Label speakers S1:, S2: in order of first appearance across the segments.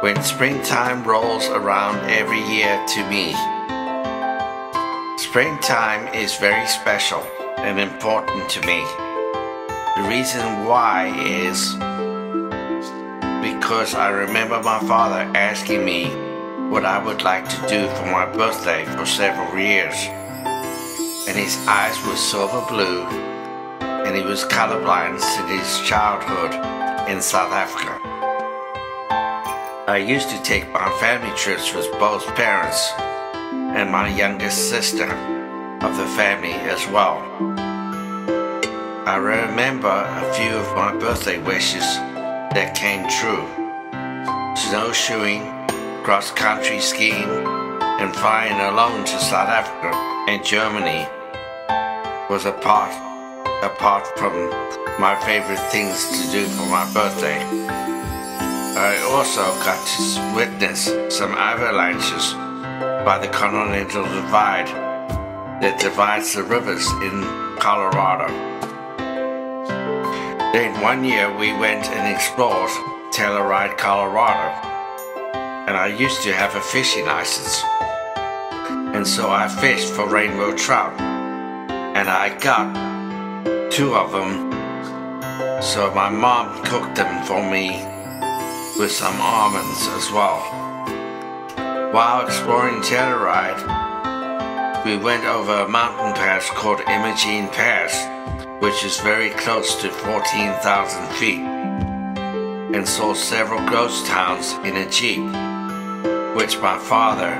S1: when springtime rolls around every year to me. Springtime is very special and important to me. The reason why is because I remember my father asking me what I would like to do for my birthday for several years. And his eyes were silver blue and he was colorblind since his childhood in South Africa. I used to take my family trips with both parents and my youngest sister of the family as well. I remember a few of my birthday wishes that came true. Snowshoeing, cross-country skiing, and flying alone to South Africa and Germany was a part, apart from my favorite things to do for my birthday. I also got to witness some avalanches by the Continental Divide that divides the rivers in Colorado. Then one year we went and explored Telluride, Colorado, and I used to have a fishing license. And so I fished for rainbow trout, and I got two of them. So my mom cooked them for me with some almonds as well. While exploring Telluride, we went over a mountain pass called Imogene Pass which is very close to 14,000 feet, and saw several ghost towns in a jeep, which my father,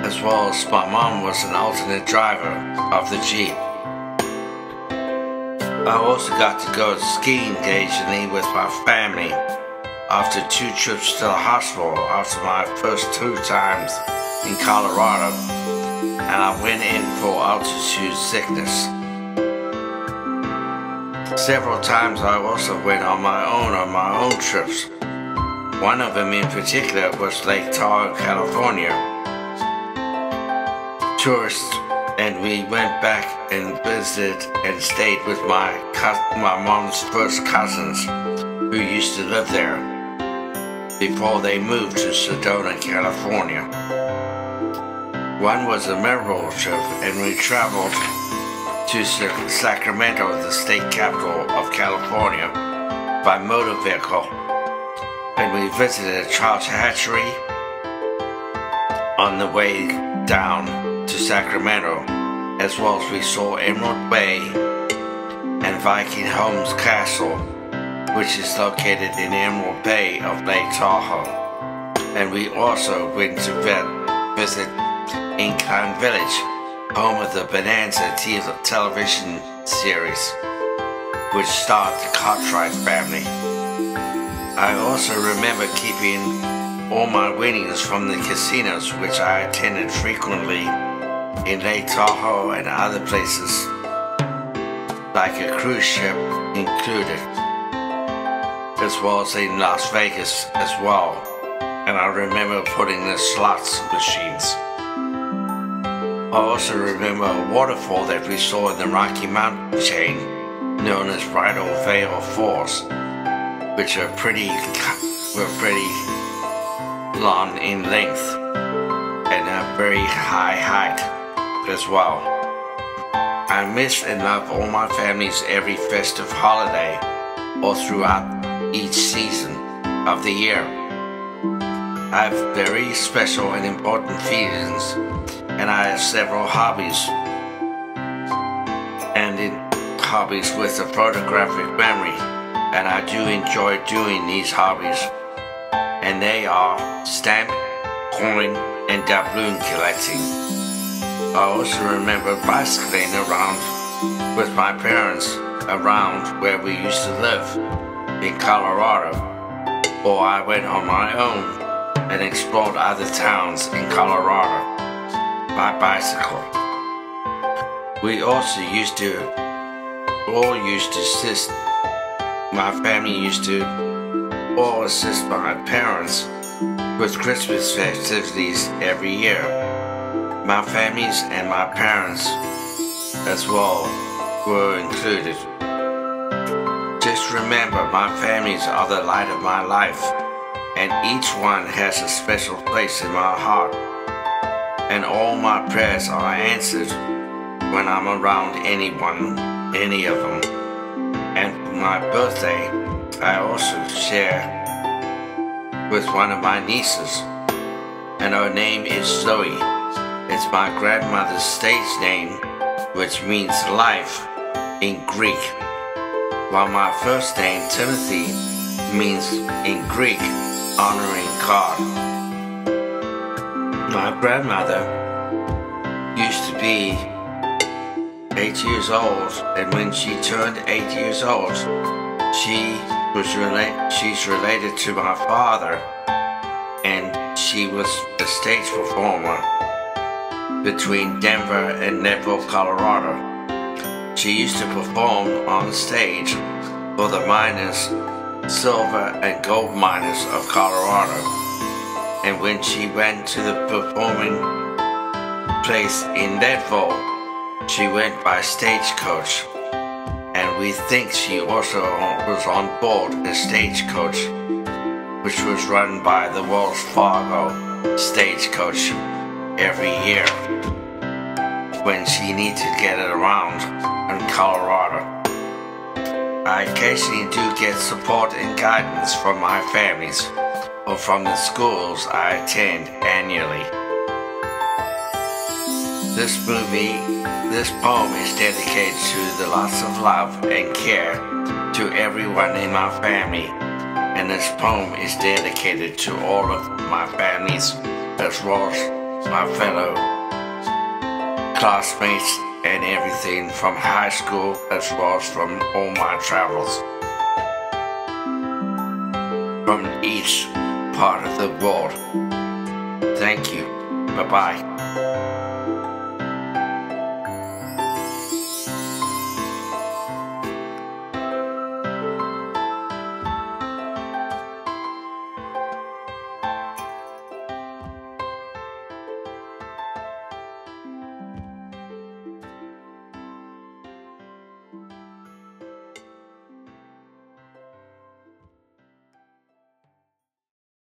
S1: as well as my mom, was an alternate driver of the jeep. I also got to go skiing occasionally with my family after two trips to the hospital after my first two times in Colorado, and I went in for altitude sickness. Several times I also went on my own on my own trips. One of them in particular was Lake Tahoe, California. Tourists, and we went back and visited and stayed with my my mom's first cousins who used to live there before they moved to Sedona, California. One was a memorable trip and we traveled to Sacramento, the state capital of California, by motor vehicle. And we visited a trout hatchery on the way down to Sacramento, as well as we saw Emerald Bay and Vikingsholm Castle, which is located in Emerald Bay of Lake Tahoe. And we also went to visit Incline Village, home of the Bonanza television series, which starred the Cartwright family. I also remember keeping all my winnings from the casinos which I attended frequently in Lake Tahoe and other places, like a cruise ship included, as well as in Las Vegas as well. And I remember putting the slots machines. I also remember a waterfall that we saw in the Rocky Mountain chain known as Bridal Veil Falls, which are pretty were pretty long in length and a very high height as well. I miss and love all my family's every festive holiday or throughout each season of the year. I have very special and important feelings and I have several hobbies. And in hobbies with a photographic memory, and I do enjoy doing these hobbies. And they are stamp, coin, and doubloon collecting. I also remember bicycling around with my parents around where we used to live in Colorado, or I went on my own and explored other towns in Colorado by bicycle. We also used to, all used to assist, my family used to all assist my parents with Christmas festivities every year. My families and my parents as well were included. Just remember, my families are the light of my life, and each one has a special place in my heart. And all my prayers are answered when I'm around anyone, any of them. And my birthday, I also share with one of my nieces, and her name is Zoe. It's my grandmother's stage name, which means life in Greek, while my first name, Timothy, means in Greek honoring God. My grandmother used to be eight years old, and when she turned eight years old, she was related. She's related to my father, and she was a stage performer between Denver and Neville, Colorado. She used to perform on stage for the miners silver and gold miners of Colorado. And when she went to the performing place in Leadville, she went by stagecoach. And we think she also was on board the stagecoach, which was run by the Wells Fargo stagecoach every year when she needs to get it around in Colorado. I occasionally do get support and guidance from my families or from the schools I attend annually. This movie, this poem is dedicated to the lots of love and care to everyone in my family, and this poem is dedicated to all of my families as well my fellow classmates and everything from high school as well as from all my travels from each part of the world. Thank you. Bye bye.